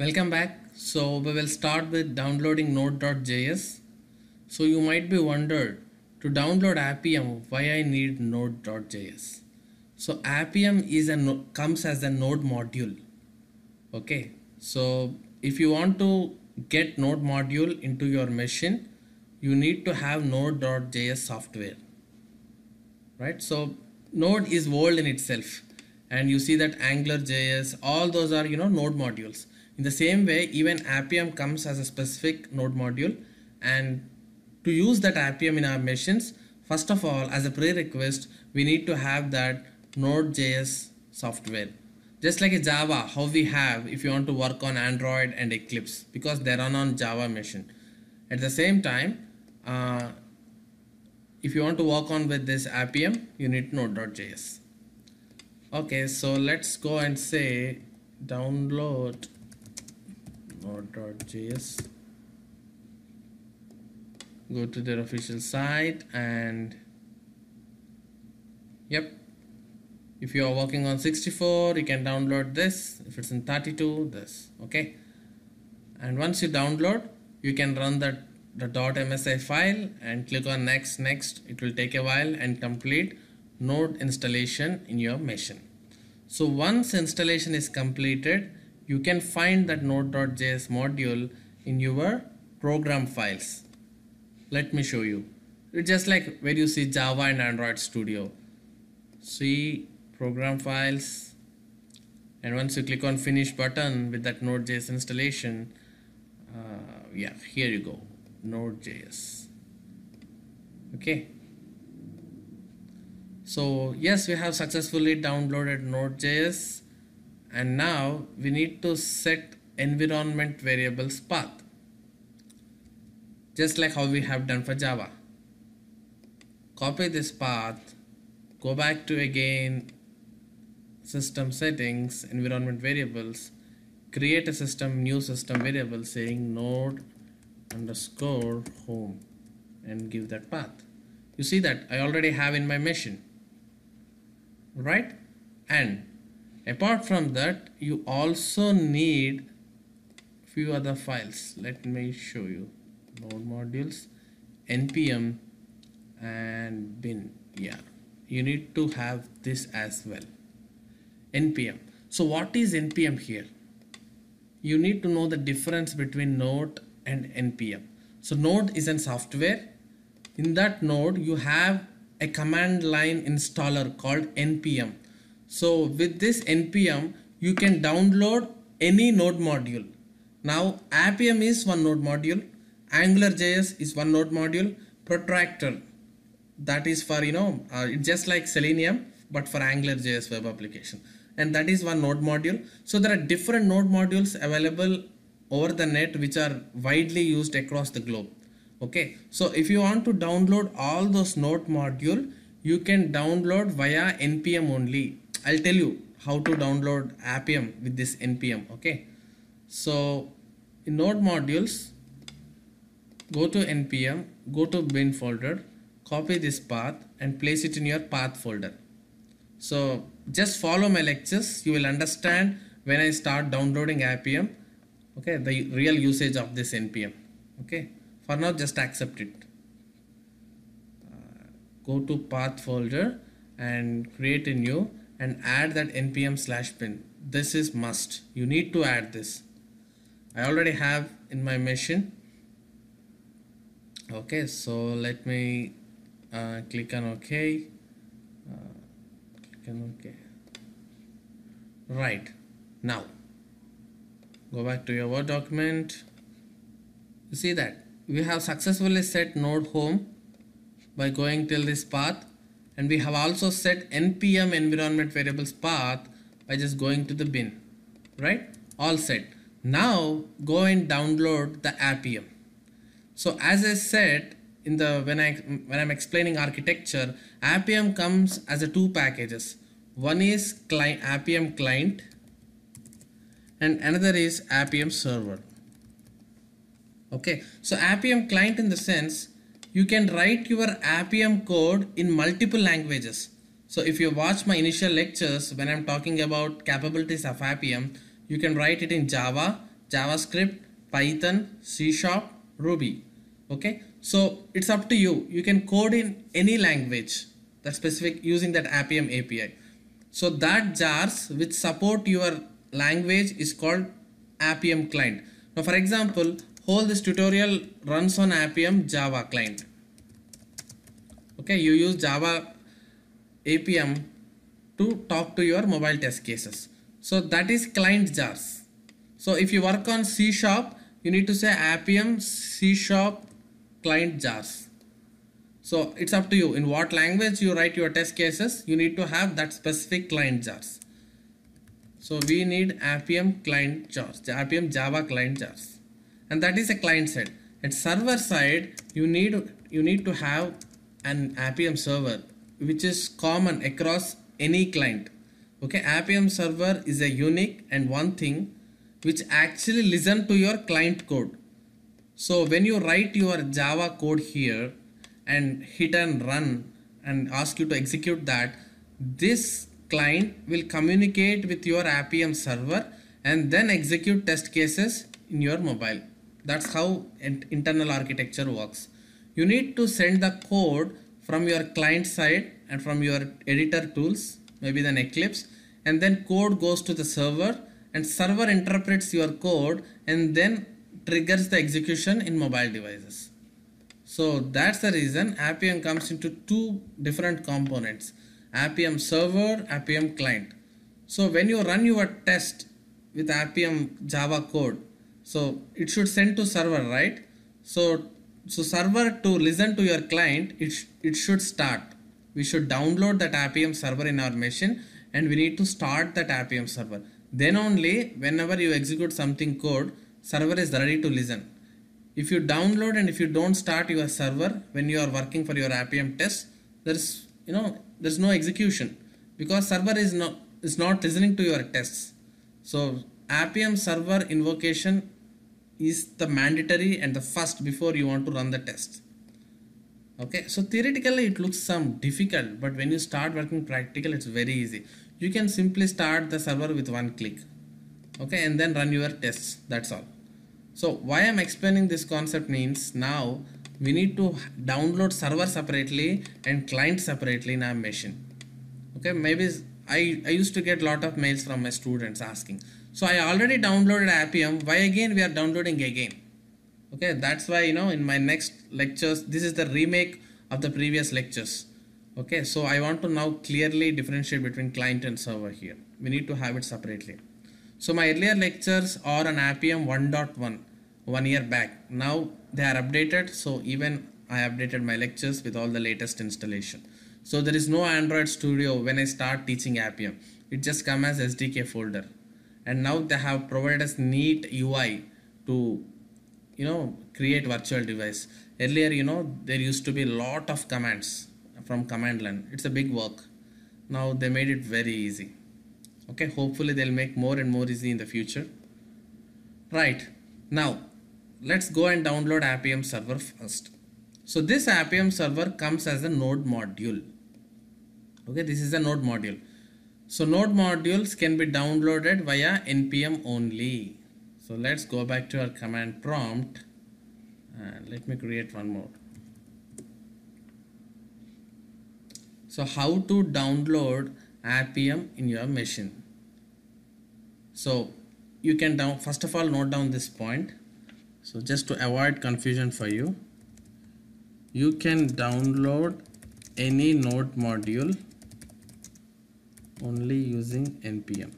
Welcome back. So we will start with downloading node.js. So you might be wondered to download Appium why I need node.js. So Appium is a comes as a node module. Okay. So if you want to get node module into your machine, you need to have node.js software. Right? So node is world in itself and you see that angular js all those are you know node modules in the same way even appium comes as a specific node module and to use that appium in our machines first of all as a prerequisite we need to have that node.js software. Just like a java how we have if you want to work on android and eclipse because they run on java machine. At the same time uh, if you want to work on with this appium you need node.js okay so let's go and say download node.js go to their official site and yep. If you are working on 64 you can download this. If it's in 32 this okay? And once you download you can run that the .msi file and click on next next. It will take a while and complete node installation in your machine. So once installation is completed you can find that node.js module in your program files. Let me show you. It's just like where you see java and android studio. See program files and once you click on finish button with that node.js installation uh, yeah here you go node.js okay. So yes we have successfully downloaded node.js and now we need to set environment variables path. Just like how we have done for java. Copy this path go back to again system settings environment variables create a system new system variable saying node underscore home and give that path. You see that I already have in my machine. Right? And apart from that you also need few other files. Let me show you. Node modules npm and bin. Yeah. You need to have this as well. Npm so what is npm here? You need to know the difference between node and npm so node is a software. In that node you have a command line installer called npm so with this npm you can download any node module. Now appium is one node module. Angular.js is one node module. Protractor that is for you know uh, just like selenium but for angular.js web application. And that is one node module. So there are different node modules available over the net which are widely used across the globe. Okay? So if you want to download all those node module you can download via npm only i'll tell you how to download appium with this npm okay? So in node modules go to npm go to bin folder copy this path and place it in your path folder. So just follow my lectures. You will understand when i start downloading appium okay the real usage of this npm okay? For now just accept it. Uh, go to path folder and create a new and add that npm slash bin this is must. You need to add this. I already have in my machine. Okay so let me uh, click on ok. Uh, click on ok. Right. Now go back to your word document. You see that? We have successfully set node home by going till this path and we have also set npm environment variables path by just going to the bin right? All set. Now go and download the appium so as i said in the when i when i'm explaining architecture appium comes as a two packages. One is client appium client and another is appium server. Okay. So appium client in the sense you can write your appium code in multiple languages so if you watch my initial lectures when i'm talking about capabilities of appium you can write it in java JavaScript, Python, C Sharp, Ruby. Okay, so it's up to you. You can code in any language that specific using that Appium API. So that jars which support your language is called Appium client. Now for example, whole this tutorial runs on Appium Java client. Okay, you use Java Appium to talk to your mobile test cases. So that is client jars. So if you work on C sharp, you need to say Appium C sharp client jars. So it's up to you in what language you write your test cases, you need to have that specific client jars. So we need Appium client jars, Appium Java client jars. And that is a client side. At server side, you need you need to have an Appium server which is common across any client. Okay Appium server is a unique and one thing which actually listen to your client code. So when you write your java code here and hit and run and ask you to execute that this client will communicate with your Appium server and then execute test cases in your mobile that's how internal architecture works you need to send the code from your client side and from your editor tools maybe then Eclipse and then code goes to the server and server interprets your code and then triggers the execution in mobile devices. So that's the reason Appium comes into two different components Appium server, Appium client. So when you run your test with Appium Java code, so it should send to server, right? So so server to listen to your client, it, it should start we should download that Appium server in our machine and we need to start that Appium server. Then only whenever you execute something code, server is ready to listen. If you download and if you don't start your server when you are working for your Appium test, there's you know there's no execution because server is not is not listening to your tests. So Appium server invocation is the mandatory and the first before you want to run the test. Okay? So theoretically it looks some difficult but when you start working practical it's very easy. You can simply start the server with one click. Okay? And then run your tests. That's all. So why i'm explaining this concept means now we need to download server separately and client separately in our machine. Okay? Maybe I, I used to get a lot of mails from my students asking so I already downloaded Appium. Why again we are downloading again okay that's why you know in my next lectures this is the remake of the previous lectures. Okay so I want to now clearly differentiate between client and server here. We need to have it separately. So my earlier lectures are on Appium 1.1 one year back. Now they are updated. So even I updated my lectures with all the latest installation. So there is no Android Studio when I start teaching Appium. It just comes as SDK folder and now they have provided us neat UI to you know create virtual device. Earlier you know there used to be a lot of commands from command line. It's a big work. Now they made it very easy. Okay hopefully they'll make more and more easy in the future. Right. Now let's go and download Appium server first. So this Appium server comes as a node module. Okay this is a node module so node modules can be downloaded via npm only. So let's go back to our command prompt. And let me create one more. So how to download appium in your machine? So you can down first of all note down this point. So just to avoid confusion for you you can download any node module only using npm.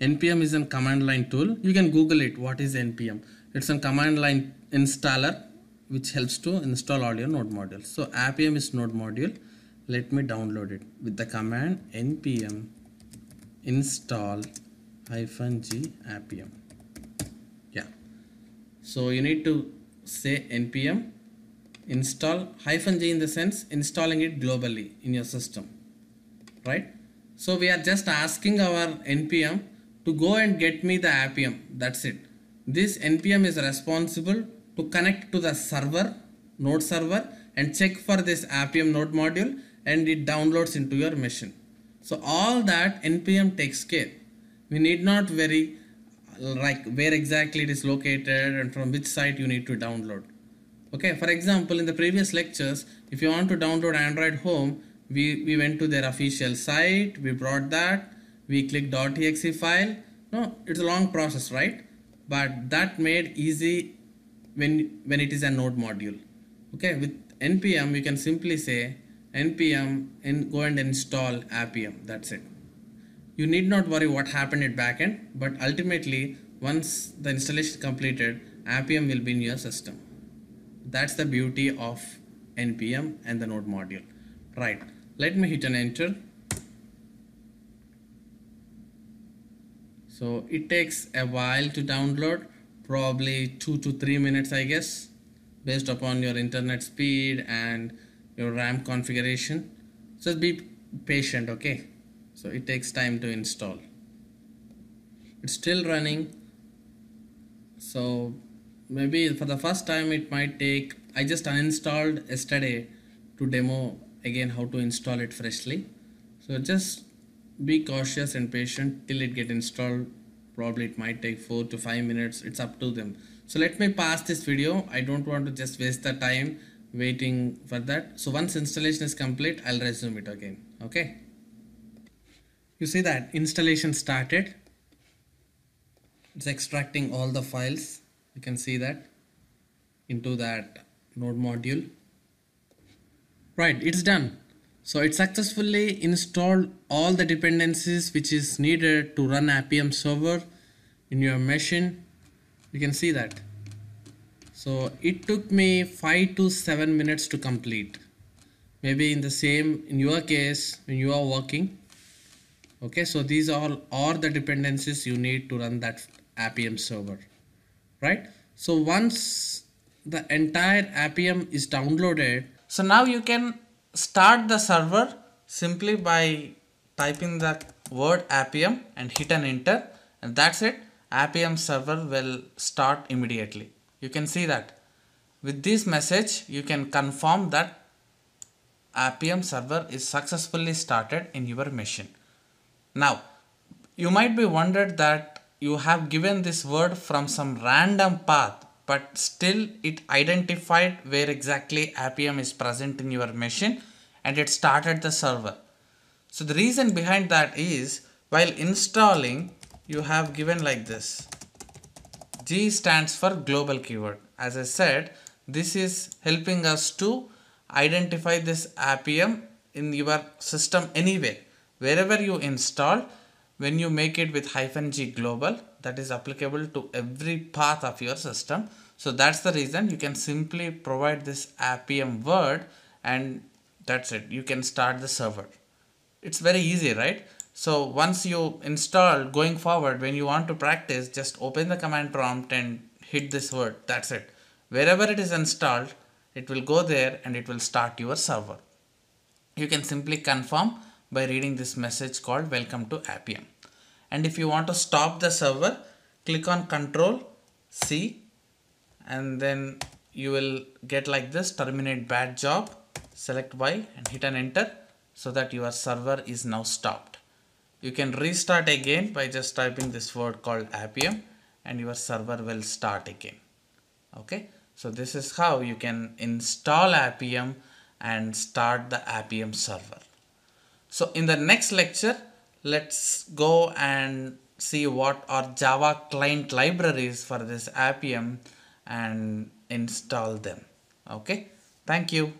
npm is a command line tool. You can google it. What is npm? It's a command line installer which helps to install all your node modules so appium is node module. Let me download it. With the command npm install hyphen g appium yeah. So you need to say npm install hyphen g in the sense installing it globally in your system right so we are just asking our npm to go and get me the Appium. That's it. This NPM is responsible to connect to the server, node server and check for this Appium node module and it downloads into your machine. So all that NPM takes care. we need not very like where exactly it is located and from which site you need to download okay for example in the previous lectures if you want to download android home we we went to their official site we brought that we clicked .exe file. No it's a long process right? But that made easy when when it is a node module. Okay with npm you can simply say npm and go and install appium. That's it. You need not worry what happened at backend but ultimately once the installation is completed appium will be in your system that's the beauty of npm and the node module. Right. Let me hit an enter. So it takes a while to download. Probably two to three minutes I guess based upon your internet speed and your RAM configuration. Just be patient okay? So it takes time to install. It's still running. So maybe for the first time it might take I just uninstalled yesterday to demo again how to install it freshly. So just be cautious and patient till it get installed. Probably it might take four to five minutes. It's up to them. So let me pass this video. I don't want to just waste the time waiting for that. So once installation is complete I'll resume it again. Okay? You see that installation started. It's extracting all the files you can see that into that node module right it's done so it successfully installed all the dependencies which is needed to run Appium server in your machine. You can see that. So it took me 5 to 7 minutes to complete. Maybe in the same, in your case, when you are working. Okay, so these are all the dependencies you need to run that Appium server. Right? So once the entire Appium is downloaded, so now you can start the server simply by typing the word appium and hit an enter and that's it. Appium server will start immediately. You can see that. With this message you can confirm that appium server is successfully started in your machine. Now you might be wondered that you have given this word from some random path but still it identified where exactly Appium is present in your machine and it started the server. So the reason behind that is while installing you have given like this. G stands for global keyword. As I said this is helping us to identify this Appium in your system anywhere. Wherever you install when you make it with hyphen G global that is applicable to every path of your system. So that's the reason you can simply provide this appium word and that's it. You can start the server. It's very easy, right? So once you install going forward, when you want to practice, just open the command prompt and hit this word. That's it. Wherever it is installed, it will go there and it will start your server. You can simply confirm by reading this message called welcome to Appium. And if you want to stop the server click on control C and then you will get like this terminate batch job select Y and hit an enter so that your server is now stopped. You can restart again by just typing this word called appium and your server will start again. Okay? So this is how you can install appium and start the appium server so in the next lecture let's go and see what are Java client libraries for this Appium and install them. Okay, thank you.